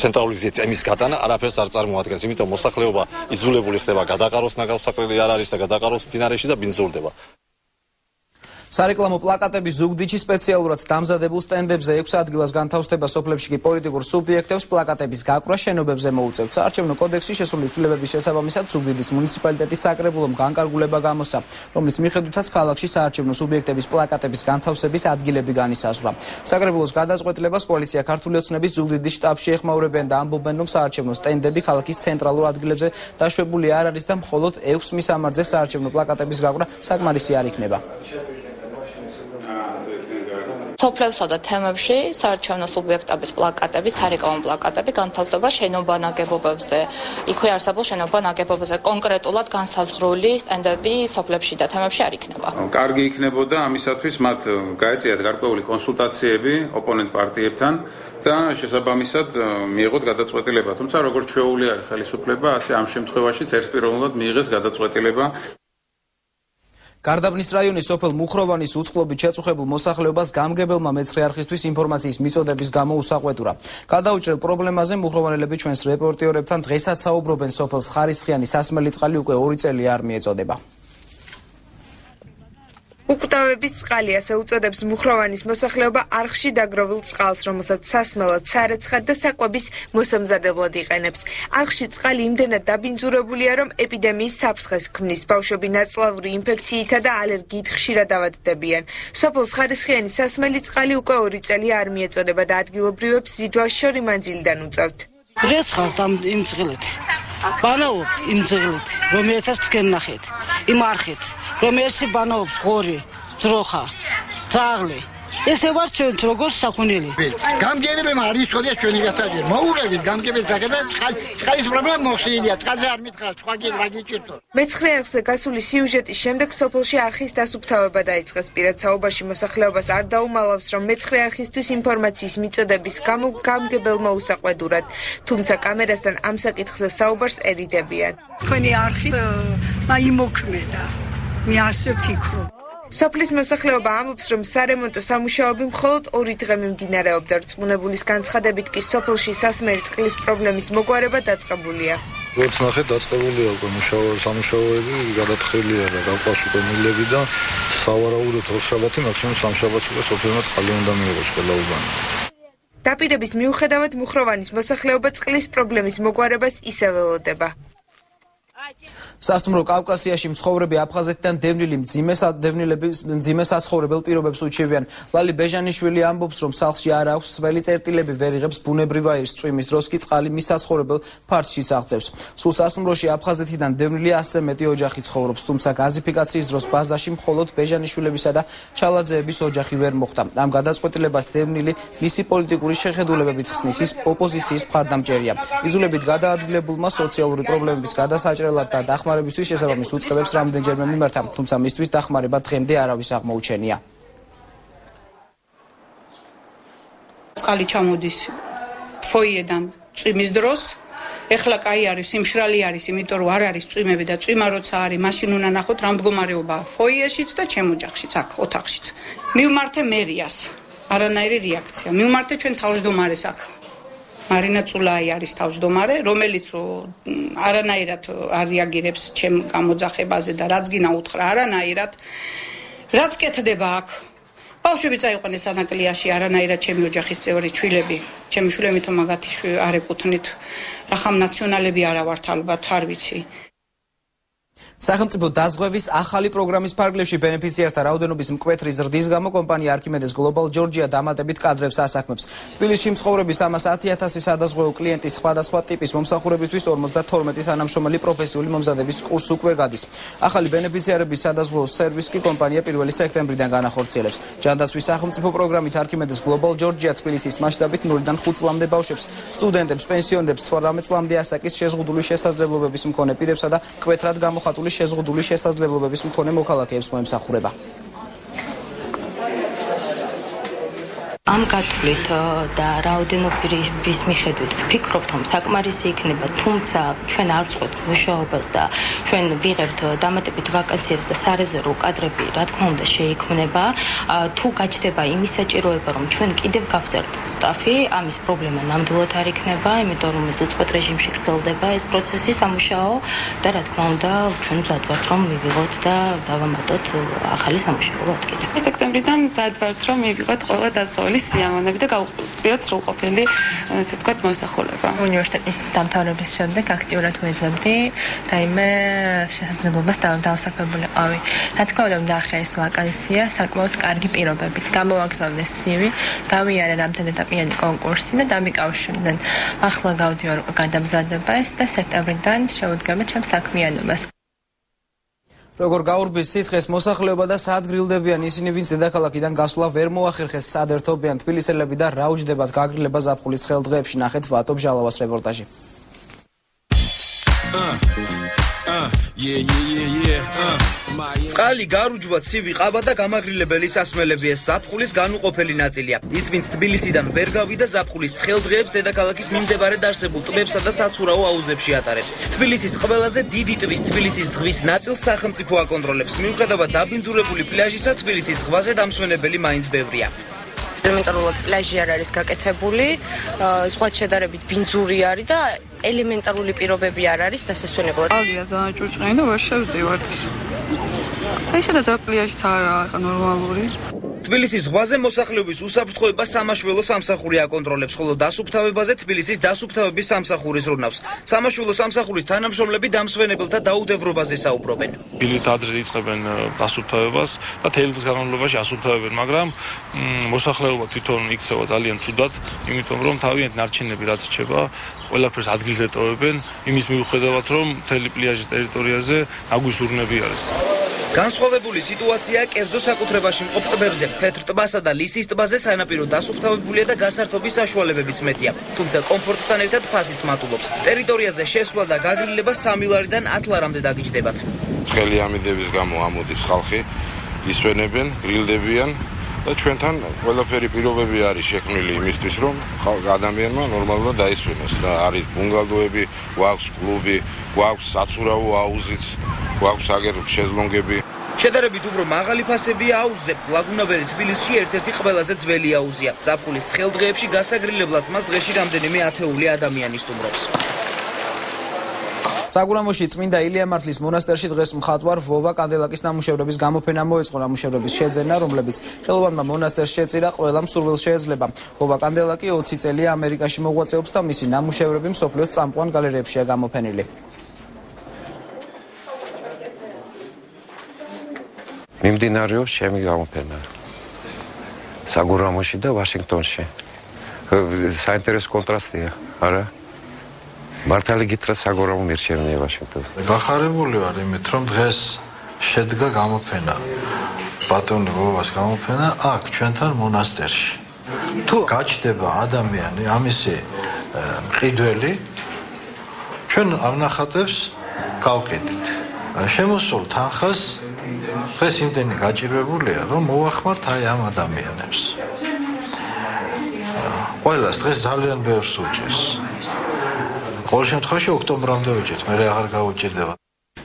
ცენტრალური გზით ემის გატანა არაფერს არ წარმოადგენს. იმიტომ მოსახლეობა იძულებული ხდება გადაყაროს ნაგავსაყრელი არ არის და გადაყაროს დინარეში და ბინძურდება სარეკლამო პლაკატების ზუგდიდში სპეციალურად დამზადებულ სტენდებზე 6 ადგილას განთავსდება სოფლებში კი პოლიტიკურ სუბიექტებს პლაკატების გაკვრა შენობებზე მოუწევთ. საარჩევნო კოდექსში შესული ცვლილებების შესაბამისად ზუგდიდის მუნიციპალიტეტის საკრებულომ განკარგულება გამოსცა, რომლის მიხედვითაც ქალაქში საარჩევნო სუბიექტების პლაკატების განთავსების ადგილები განისაზღვრა. საკრებულოს გადაწყვეტილებას კოალიცია ქართული ოცნების ზუგდიდის შტაბში ეხმაურებიან და ამბობენ, რომ საარჩევნო სტენდები ქალაქის ცენტრალურ ადგილებზე დაშვებული არ არის და მხოლოდ 6 მისამართზე საარჩევნო პლაკატების გაკვრა საკმარისი არ იქნება. სოფლებსა და თემებში საარჩევნო სუბიექტების პლაკატები, სარეკლამო პლაკატები განთავსდება შენობა ნაგებობებზე. იქვე არსებულ შენობა ნაგებობებზე კონკრეტულად განსაზღვრული სტენდები სოფლებში და თემებში არ იქნება. კარგი იქნებოდა ამისათვის მათ გაეწიათ გარკვეული კონსულტაციები ოპონენტ პარტიებთან და შესაბამისად მიიღოთ გადაწყვეტილება. თუმცა როგორც შეუული არის ხელისუფლება, ასე ამ შემთხვევაშიც ერთპიროვნულად მიიღეს გადაწყვეტილება გარდაბნის რაიონის სოფელ მუხროვანის უწყლობით შეწუხებულ მოსახლეობას გამგებელმა მეცხრე არხისთვის ინფორმაციის მიწოდების გამო უსაყვედურა. გადაუჭრელ პრობლემაზე მუხროვანელები ჩვენს რეპორტიორებთან დღესაც საუბრობენ სოფელს ხარისხიანი სასმელი წყალი უკვე 2 წელი არ მიეწოდება. უკვდავების წყალი ასე უწოდებს მუხროვანის მოსახლეობა არხში დაგროვილ წყალს, რომელსაც სასმელად, სარეცხად და საკვების მოსამზადებლად იყენებს. არხში წყალი იმდენად დაბინძურებულია, რომ ეპიდემიის საფრთხეს ქმნის. ბავშვები ნაწლავური ინფექციითა და ალერგიით ხშირად ავადდებიან. სოფელს ხარისხიანი სასმელი წყალი უკვე 2 წელი არ მიეწოდება და ადგილობრივებს ზიდვა შორი მანძილიდან უწევთ. რეცხავთ ამ იმ წყლით. ბანაობთ იმ წყლით, რომელსაც თქვენ ნახეთ. იმ არხით რომ ერთი ბანაობს ღორი, ძროხა, ძაღლი. ესე ვარ ჩვენ როგორც საქონელი. გამგებელმა არის ხოლმე ჩვენი გასაგები. მოუღების გამგებელ საკეთა წყალის პრობლემა მოხსნილია. წყალზე არ მითხრა, სხვა კი რა გიჭირთო. მეცხრე არხზე გასული სიუჟეტის შემდეგ სოფელში არხის დასუფთავება დაიწყეს. პირად საუბარში მოსახლეობას არ დაუმალავს, რომ მეცხრე არხისთვის ინფორმაციის მიწოდების გამო გამგებელმა უსაყვედურად. თუმცა კამერასთან ამ საკითხზე საუბარს ერიდებიან. თქვენი არხი მაიმოქმედა. მე ასე ვფიქრობ. სოფლის მოსახლეობა ამბობს, რომ სარემონტო სამუშაოები მხოლოდ ორი დღე მიმდინარეობდა. რწმუნებულის განცხადებით კი სოფელში სასმელი წყლის პრობლემის მოგვარება დაწყებულია. როგორც ნახეთ, დაწყებულია უკვე მუშაო სამუშაოები, გადათხრილია და გაყვას უკვე მილები და სავარაუდოდ ორშაბათი მაქსიმუმ სამშაბათს უკვე სოფელმა წყალი უნდა მიიღოს ყველა უბანი. დაპირების მიუხედავად მუხროვანის მოსახლეობა წყლის პრობლემის მოგვარებას ისევ ველოდება. სასტუმრო კავკასიაში მცხოვრები აფხაზეთიდან დევნილი მძიმესადევნილები მძიმესაცხოვრებელ პირობებს უჩივიან. ლალი ბეჟანიშვილი ამბობს, რომ სახლში არ აქვს სველი წერტილები, ვერ იღებს ბუნებრივ აირს, წვიმის დროს კი წყალი მის საცხოვრებელ ფარჩში აღწევს. სულ სასტუმროში აფხაზეთიდან დევნილი ასე მეტი ოჯახი ცხოვრობს, თუმცა გაზიფიკაციის დროს ბაზაში მხოლოდ ბეჟანიშვილებისა და ჩალაძეების ოჯახი ვერ მოხვდა. ამ გადაწყვეტილებას დევნილი მისი პოლიტიკური შეხედულებებით ხსნის, ის ოპოზიციის მხარდამჭერია. იზოლებით გადაადგილებულმა სოციალური პრობლემების გადასაჭრელად და დახმარებად დახმარებისთვის შესაბამის უწყებებს რამდენჯერმე მიმართა, თუმცა მისთვის დახმარება დღემდე არავის აღმოუჩენია. წყალი ჩამოდის ფოიედან წვიმის დროს. ეხლა კაი არის, სიმშრალი არის, იმიტომ რომ არ არის წვიმები და წვიმა როცა არის, მაშინ უნდა ნახოთ რა მდგომარეობა ფოიეშიც და ჩემ ოჯახშიც, აქ ოთახშიც. მივმართე მერიას. არანაირი რეაქცია. მივმართე ჩვენ თავმჯდომარეს აქ. მარინა წულაი არის თავმჯდომარე, რომელიც რო არანაირად არ რეაგირებს ჩემ გამოძახებაზე და რაც გინა უთხრა არანაირად რაც კეთდება აქ. ბავშვები წაიყვანეს ანაკლიაში არანაირად ჩემი ოჯახის წევრი ჩვილები. ჩემი შვილები თო მაგათი არ ეკუთვნით რახამ ნაციონალები არა ვართ ალბათ არ ვიცი სახელმწიფო დაზღვევის ახალი პროგრამის ფარგლებში ბენეფიციართა რაოდენობის მკვეთრი ზრდის გამო კომპანია არქიმედეს გლობალ ჯორჯია დამატებით კადრებს ასაქმებს. თბილისში მცხოვრები 310.000 სადაზღვეო კლიენტის სხვადასხვა ტიპის მომსახურებისთვის 52 თანამშრომელი პროფესიული მომზადების კურს უკვე გადის. ახალი ბენეფიციარების სადაზღვეო სერვისი კი კომპანია 1 სექტემბრიდან განახორციელებს. ჯანდაცვის სახელმწიფო პროგრამით არქიმედეს გლობალ ჯორჯია თბილისის მასშტაბით 0-დან 5 წლამდე ბავშვებს, სტუდენტებს, პენსიონერებს 18 წლამდე ასაკის შეზღუდული შესაძლებლობების მქონე პირებსა და კვეთრად გამოხატული შეზღუდული შესაძლებლობების მქონე მოქალაქეებს მოემსახურება. ამ გათვლით და რაოდენობის მიხედვით ვფიქრობთ, რომ საკმარისი იქნება, თუმცა ჩვენ არ ვწყვეტ მუშაობას და ჩვენ ვიღებთ დამატებით ვაკანსიებს და სარეზერვო კადრები, რა თქმა უნდა, შეიქმნება. თუ გაჩნდება იმის საჭიროება, რომ ჩვენ კიდევ გავზარდოთ სტაფი, ამის პრობლემა ნამდვილად არ იქნება, იმიტომ რომ ეს უწყვეტ რეჟიმში გრძელდება ეს პროცესი სამუშაო და რა თქმა უნდა, ჩვენ მზად ვართ, რომ მივიღოთ და დავამატოთ ახალი სამუშაო ადგილი. სექტემბრიდან მზად ვართ, რომ მივიღოთ ყველა დაზღვეული სიამოვნები და გავუწიოთ სრულყოფილი, ასე ვთქვათ, მოსახულება. უნივერსიტეტის დამთავრების შემდეგ აქტიურად ვეძებდი, რაიმე შესაძლებლობას დავსახებულიყავი. რა თქმა უნდა, ნახე ეს ვაკანსია საკმაოდ კარგი პირობებით. გამოვაგზავნე CV, გავიარე რამდენადაპირიანი კონკურსი და დამიკავშირდნენ. ახლა გავდივარ გადამზადებას და სექტემბრიდან შევდგება ჩემს საქმიანობას. როგორ გაურბის სიცხეს მოსახლეობა და სად გრილდებიან ისინი ვინც დედაქალაქიდან გასვლა ვერ მოახერხეს სად ერთობიან თბილისელები და რა უჯდებათ გაგრილება ზაფხულის ხელდღეებში? ნახეთ ვატობ ჟალავას რეპორტაჟი წყალი გარუჯვა ცივი ყაბა და გამაგრილებელი სასმელები ეს ზაფხულის განუყოფელი ნაწილია. ის ვინც თბილისიდან ვერ გავიდა ზაფხულის ცხელდღეებს დედაქალაქის მიმდებარე დაარსებულ ტბებსა და საცურაო აუზებში ატარებს. თბილისის ყველაზე დიდი ტბის თბილისის ზღვის ნაწილს სახელმწიფო აკონტროლებს. მიუხედავად დაბინძურებული პლაჟისა თბილისის ზღვაზე დამსვენებელი მაინც ბევრია. ელემენტარულად პლაჟი არ არის გაკეთებული, ზღვაც შედარებით ბინძური არის და ელემენტარული პირობები არ არის დასასვენებლად. ალია ძალიან ჭუჭყენი და ვერ შევდივართ. აი შედა ზა პლაჟიც არა ნორმალური. თბილისის ზღვაზე მოსახლეობის უსაფრთხოება სამაშველო სამსახური აკონტროლებს, ხოლო დასუფთავებაზე თბილისის დასუფთავების სამსახური ზრუნავს. სამაშველო სამსახურის თანამშრომლები დამსვენებელთა დაუდევრობაზე საუბრობენ. ბილით ადრე იწყებენ დასუფთავებას და თელილის განმავლობაში ასუფთავებენ, მაგრამ მოსახლეობა თვითონ იქცევა ძალიან ცუდად, იმიტომ რომ თავიანთ ნარჩენები რაც რჩება, ყველაფერს ადგილზე ტოვებენ, იმის მიუხედავად რომ თელი პლაჟის ტერიტორიაზე აგვისურნები არის. განსხვავებული სიტუაცია კერძო საკუთრებაში მყოფ ტბებზე. თეთრ ტბასა და ლისის ტბაზე სანაპირო დასუფთავებულია და გასართობის საშუალებებიც მეტია. თუმცა კომფორტთან ერთად ფასიც მატულობს. ტერიტორიაზე შესვლა და გაგრილება 3 ლარიდან 10 ლარამდე დაგიჯდებათ. ცხელი ამინდების გამო ამოდის ხალხი, ისვენებენ, გრილდებიან და ჩვენთან ყველაფერი პირობები არის შექმნილი იმისთვის, რომ ადამიანმა ნორმალურად დაისვენოს რა არის ბუნგალოები, გვაქვს კლუბი, გვაქვს საცურაო აუზიც, გვაქვს აგერ შეზლონგები. შედარებით უფრო მაღალი ფასებია აუზზე. ლაგუნავერი თბილისში ერთ-ერთი ყველაზე ძველი აუზია. საფხულის ცხელდღეებში გასაგრილებლად მას დღეში რამდენიმე ათეული ადამიანი სტუმრობს. საგურამოში წმინდა ილია მართლის მონასტერში დღეს მხატვარ ვოვა კანდელაკის ნამუშევრების გამოფენა მოეწყო ნამუშევრების შეძენა, რომლებიც ხელოვანმა მონასტერში შეწირა ყველა მსურვილ შეეძლება. ვოვა კანდელაკი 20 წელია ამერიკაში მოღვაწეობს და მისი ნამუშევრები მსოფლიოს წამყვან გალერეებშია გამოფენილი. მიმდინარეობს ჩემი გამოფენა. საგურამოში და ვაშინგტონში. საინტერესო კონტრასტია არა? მართალი გითხრა საგურამო მირჩევნია ვაშინგტონში გახარებული ვარ იმით რომ დღეს შედგა გამოფენა. ბატონი ბობას გამოფენა აქ ჩვენთან მონასტერში. თუ გაჩნდება ადამიანი ამისი მყიდველი ჩვენ ამ ნახატებს გავყიდით შემოსულ თანხას დღეს იმდენი გაჭირვებულია, რომ მოახმართ აი ამ ადამიანებს. ყველას დღეს ძალიან ბევრს უჭერს. ყოველ შემთხვევაში ოქტომბრამდე უჭერს, მე აღარ გაუჭირდება.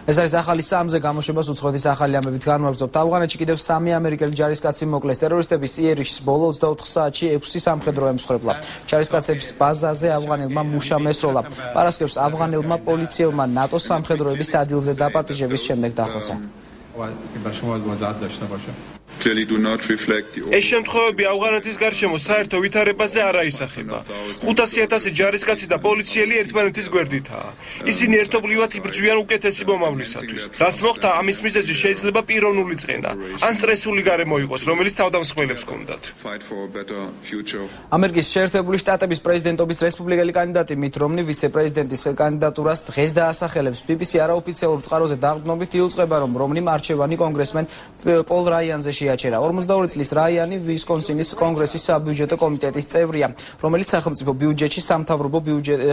ეს არის ახალი სამზე გამოშვებას უცხოეთის ახალი ამბებით განმარგზობთ. ავღანეთში კიდევ სამი ამერიკელი ჯარისკაცი მოკლეს ტერორისტების იერიშის ბოლო 24 საათში 6 სამხედრო ემსხვერპლა. ჯარისკაცების ბაზაზე ავღანელმა მუშა მესროლა. პარასკევს ავღანელმა პოლიციელმა ნატოს სამხედროების ადილზე დაპატიჟების შემდეგ დახოცა. و شما وضاحت داشته باشه. ეს შემთხვევები ავღანეთის გარშემო საერთო ვითარებაზე არ აისახება. 500000 ჯარისკაცი და პოლიციელი ერთმანეთის გვერდითაა. ისინი ერთობლივად იბრძვიან უკეთესი მომავლისათვის. რაც მოხდა, ამის მიზეზი შეიძლება პიროვნული წყენა, ან სტრესული გარემო იყოს, რომელიც თავდამსხმელებს ჰქონდათ. ამერიკის შეერთებული შტატების პრეზიდენტობის რესპუბლიკელი კანდიდატი მით რომნი ვიცე-პრეზიდენტის კანდიდატურას დღეს დაასახელებს. BBC არაოფიციალურ წყაროზე დაყრდნობით იუწყება, რომ რომნიმ არჩევანი კონგრესმენ პოლ რაიანზე შეაჩერა. 42 წლის რაიანი ვისკონსინის კონგრესის საბიუჯეტო კომიტეტის წევრია, რომელიც სახელმწიფო ბიუჯეტში სამთავრობო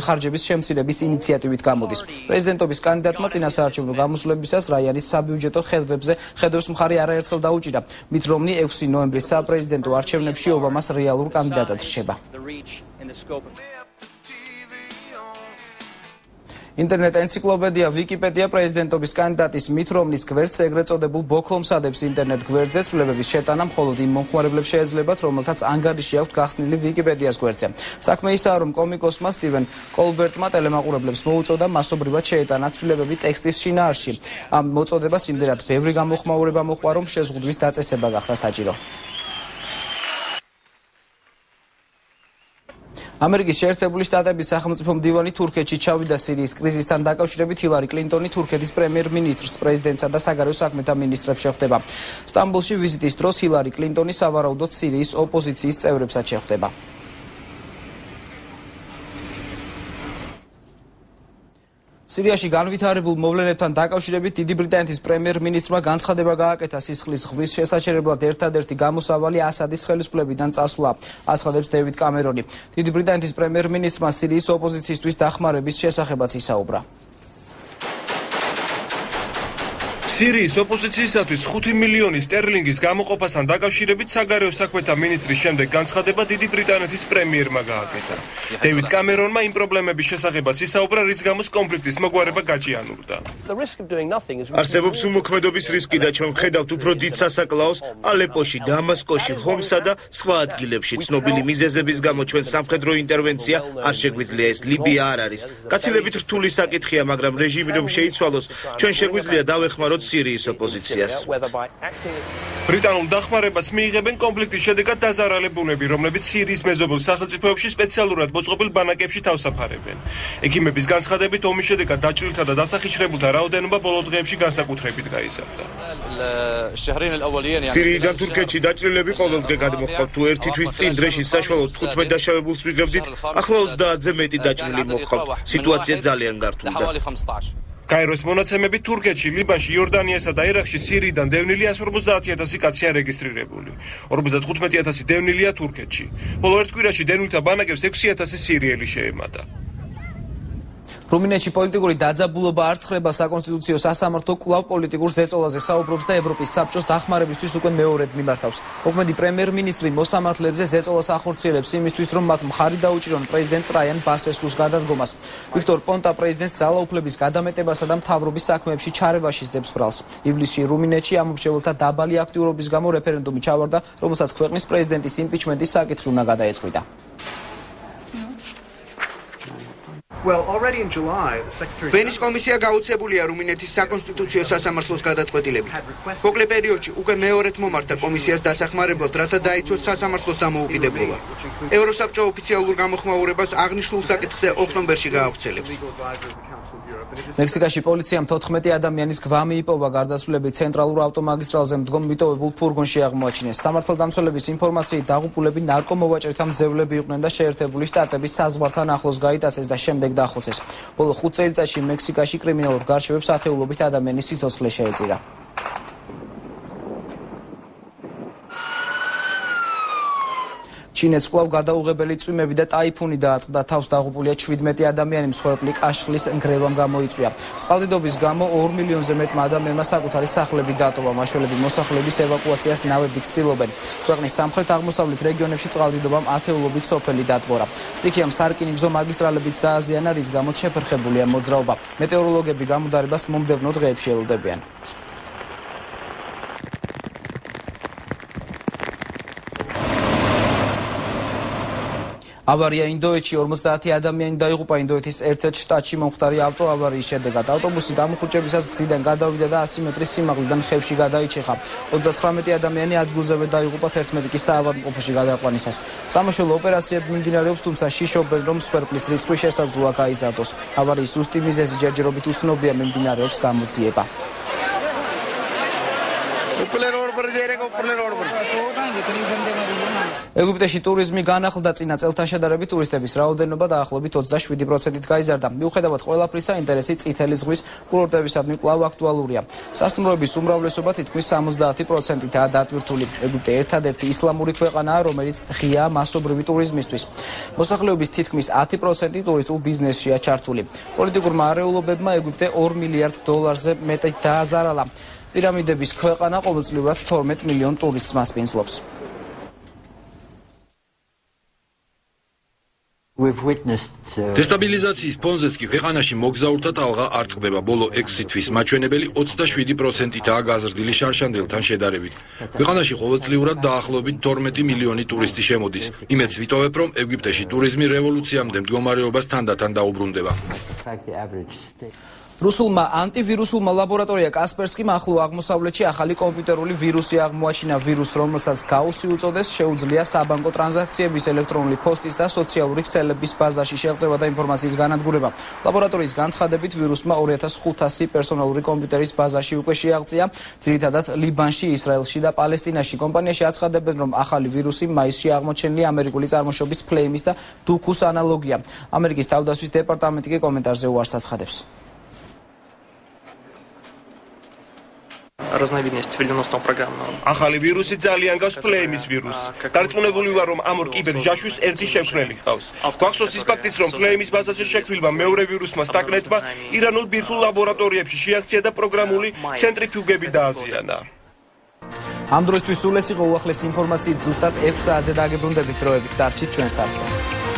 ხარჯების შემცირების ინიციატივით გამოდის. პრეზიდენტობის კანდიდატმა წინასაარჩევნო გამოსვლებისას რაიანის საბიუჯეტო ხედვებზე ხედვებს მხარი არაერთხელ დაუჭირა. მით რომნი 6 ნოემბრის საპრეზიდენტო არჩევნებში ობამას რეალურ კანდიდატად რჩება. ინტერნეტ ენციკლოპედია ვიკიპედია პრეზიდენტობის კანდიდატის მით რომლის გვერდს ეგრეთ წოდებულ ბოქლომსადებს ინტერნეტ გვერდზე ცვლილებების შეტანა მხოლოდ იმ მომხმარებლებს შეეძლებათ რომელთაც ანგარიში აქვთ გახსნილი ვიკიპედიას გვერდზე. საქმე ისაა რომ კომიკოსმა სტივენ კოლბერტმა ტელემაყურებლებს მოუწოდა მასობრივად შეეტანა ცვლილებები ტექსტის შინაარსში ამ მოწოდებას იმდენად ბევრი გამოხმაურება მოყვა რომ შეზღუდვის დაწესება გახდა საჭირო ამერიკის შეერთებული შტატების სახელმწიფო მდივანი თურქეთში ჩავიდა სირიის კრიზისთან დაკავშირებით ჰილარი კლინტონი თურქეთის პრემიერ-მინისტრს პრეზიდენტსა და საგარეო საქმეთა მინისტრებს შეხვდება. სტამბოლში ვიზიტის დროს ჰილარი კლინტონი სავარაუდოდ სირიის ოპოზიციის წევრებსაც შეხვდება სირიაში განვითარებულ მოვლენებთან დაკავშირებით დიდი ბრიტანეთის პრემიერ-მინისტრმა განცხადება გააკეთა სისხლის ღვრის შესაჩერებლად ერთადერთი გამოსავალი ასადის ხელისუფლებიდან წასვლა. აცხადებს დევიდ კამერონი. დიდი ბრიტანეთის პრემიერ-მინისტრმა სირიის ოპოზიციისთვის დახმარების შესახებაც ისაუბრა სირიის ოპოზიციისათვის 5 მილიონი სტერლინგის გამოყოფასთან დაკავშირებით საგარეო საქმეთა მინისტრის შემდეგ განცხადება დიდი ბრიტანეთის პრემიერმა გააკეთა. დევიდ კამერონმა იმ პრობლემების შესახებაც ისაუბრა, რის გამოც კონფლიქტის მოგვარება გაჭიანურდა. არსებობს უმოქმედობის რისკი და ჩვენ ვხედავთ უფრო დიდ სასაკლაოს ალეპოში, დამასკოში, ჰომსა და სხვა ადგილებში. ცნობილი მიზეზების გამო ჩვენ სამხედრო ინტერვენცია არ შეგვიძლია ეს ლიბია არ არის. კაცილებით რთული საკითხია, მაგრამ რეჟიმი რომ შეიცვალოს, ჩვენ შეგვიძლია დავეხმაროთ სირიის ოპოზიციას. ბრიტანულ დახმარებას მიიღებენ კონფლიქტის შედეგად დაზარალებულები, რომლებიც სირიის მეზობელ სახელმწიფოებში სპეციალურად მოწყობილ ბანაკებში თავსაფარებენ. ექიმების განცხადებით, ომის შედეგად დაჭრილთა და დასახიჩრებულთა რაოდენობა ბოლო დღეებში განსაკუთრებით გაიზარდა. სირიიდან თურქეთში დაჭრილები ყოველდღე გადმოხდა თუ ერთი თვის წინ დრეშის საშუალოდ 15 დაშავებულს ვიღებდით, ახლა 30-ზე მეტი დაჭრილი მოხდა. სიტუაცია ძალიან გართულდა. კაიროს მონაცემები თურქეთში, ლიბანში, იორდანიასა და ერაყში სირიიდან დევნილი 150000 კაცია რეგისტრირებული. 55000 დევნილია თურქეთში. ბოლო ერთ კვირაში დევნილთა ბანაკებს 6000 სირიელი შეემატა. რუმინეთში პოლიტიკური დაძაბულობა არ ცხრება საკონსტიტუციო სასამართლო კლავ პოლიტიკურ ზეწოლაზე საუბრობს და ევროპის საბჭოს დახმარებისთვის უკვე მეორედ მიმართავს. მოქმედი პრემიერ-მინისტრი მოსამართლეებზე ზეწოლას ახორციელებს იმისთვის, რომ მათ მხარი დაუჭირონ პრეზიდენტ ტრაიან ბასესკუს გადადგომას. ვიქტორ პონტა პრეზიდენტს ძალაუფლების გადამეტებასა და მთავრობის საქმეებში ჩარევაში სდებს ბრალს. ივლისში რუმინეთში ამობშეულთა დაბალი აქტიურობის გამო რეფერენდუმი ჩავარდა, რომელსაც ქვეყნის პრეზიდენტის იმპიჩმენტის საკითხი უნდა გადაეწყვიტა. ვენის კომისია გაუცებულია რუმინეთის საკონსტიტუციო სასამართლოს გადაწყვეტილებით. მოკლე პერიოდში უკვე მეორედ მომართა კომისიას დასახმარებლად, რათა დაიცვას სასამართლოს დამოუკიდებლობა. ევროსაბჭო ოფიციალურ გამოხმაურებას აღნიშნულ საკითხზე ოქტომბერში გაავრცელებს. მექსიკაში პოლიციამ 14 ადამიანის გვამი იპოვა გარდაცვლილები ცენტრალურ ავტომაგისტრალზე მდგომ მიტოვებულ ფურგონში აღმოაჩინეს. სამართალდამცველების ინფორმაციით დაღუპულები ნარკომოვაჭრეთა მძევლები იყვნენ და შეერთებული შტატების საზღვართან ახლოს გაიტაცეს და შემდეგ დახოცეს. ბოლო 5 წელიწადში მექსიკაში კრიმინალურ გარშევებს ათეულობით ადამიანის სიცოცხლე შეეწირა. ჩინეთს კვლავ გადაუღებელი წვიმები და ტაიფუნი დაატყდა თავს დაღუპულია 17 ადამიანი მსხვერპლი კაშხლის ნგრევამ გამოიწვია. წყალდიდობის გამო 2 მილიონზე მეტმა ადამიანმა საკუთარი სახლები დატოვა. მაშველები მოსახლეობის ევაკუაციას ნავებით ცდილობენ. ქვეყნის სამხრეთ-აღმოსავლეთ რეგიონებში წყალდიდობამ ათეულობით სოფელი დატბორა. სტიქიამ სარკინიგზო მაგისტრალებიც დააზიანა, რის გამოც შეფერხებულია მოძრაობა. მეტეოროლოგები გამუდარებას მომდევნო დღეებში ელოდებიან. ავარია ინდოეთში 50 ადამიანი დაიღუპა ინდოეთის ერთ-ერთ შტატში მომხდარი ავტოავარიის შედეგად. ავტობუსი დამხურჭებისას გზიდან გადავიდა და 100 მეტრის სიმაღლიდან ხევში გადაიჭიხა. 39 ადამიანი ადგილზევე დაიღუპა 11 კი საავადმყოფოში გადაყვანისას. სამაშველო ოპერაციები მიმდინარეობს, თუმცა შიშობენ, რომ სპერპლის რიცხვი შესაძლოა გაიზარდოს. ავარიის ზუსტი მიზეზი ჯერჯერობით უცნობია, მიმდინარეობს გამოძიება. ეგვიპტეში ტურიზმი განახლდა წინა წელთან შედარებით ტურისტების რაოდენობა დაახლოებით 27%-ით გაიზარდა. მიუხედავად ყველაფრისა, ინტერესი წითელი ზღვის კურორტებისადმი კვლავ აქტუალურია. სასტუმროების უმრავლესობა თითქმის 70%-ითაა დატვირთული. ეგვიპტე ერთადერთი ისლამური ქვეყანაა, რომელიც ღია მასობრივი ტურიზმისთვის. მოსახლეობის თითქმის 10% ტურისტულ ბიზნესშია ჩართული. პოლიტიკურმა არეულობებმა ეგვიპტე 2 მილიარდ დოლარზე მეტი დააზარალა. პირამიდების ქვეყანა ყოველწლიურად 12 მილიონ ტურისტს მასპინძლობს. დესტაბილიზაციის ფონზეც კი ქვეყანაში მოგზაურთა ტალღა არ წყდება. ბოლო 6 თვის მაჩვენებელი 27%-ითაა გაზრდილი შარშანდელთან შედარებით. ქვეყანაში ყოველწლიურად დაახლოებით 12 მილიონი ტურისტი შემოდის. იმედს ვიტოვებ, რომ ეგვიპტეში ტურიზმი რევოლუციამდე მდგომარეობას თანდათან დაუბრუნდება. რუსულმა ანტივირუსულმა ლაბორატორია კასპერსკიმ ახლო აღმოსავლეთში ახალი კომპიუტერული ვირუსი აღმოაჩინა. ვირუსს რომელსაც გაუსი უწოდეს შეუძლია საბანკო ტრანზაქციების ელექტრონული პოსტის და სოციალური ქსელების ბაზაში შეღწევა და ინფორმაციის განადგურება. ლაბორატორიის განცხადებით ვირუსმა 2500 პერსონალური კომპიუტერის ბაზაში უკვე შეაღწია. ძირითადად ლიბანში ისრაელში და პალესტინაში. კომპანიაში აცხადებენ რომ ახალი ვირუსი მაისში აღმოჩენილი ამერიკული წარმოშობის ფლეიმის და დუქუს ანალოგია. ამერიკის თავდასხმის დეპარტამენტი კი კომენტარზე უარს აცხადებს разновидность вредоносного программного. ახალი ვირუსი ძალიან გავს ფლეიმის ვირუსს. დარწმუნებული ვარ, რომ ამ ორ კიბერ ჯაშუს ერთი შექმნელი ხავს. გვახსოვს ის ფაქტიც, რომ ფლეიმის ბაზაზე შექმნილმა მეორე ვირუსმა სტაკნეტმა ირანულ ბირთვულ ლაბორატორიებში შეაქცია და პროგრამული ცენტრიფუგები დააზიანა. ამ დროისთვის სულ ეს იყო უახლესი ინფორმაციით ზუსტად 6 საათზე დაგებრუნდებით დროებით. დარჩით ჩვენ სახლზე.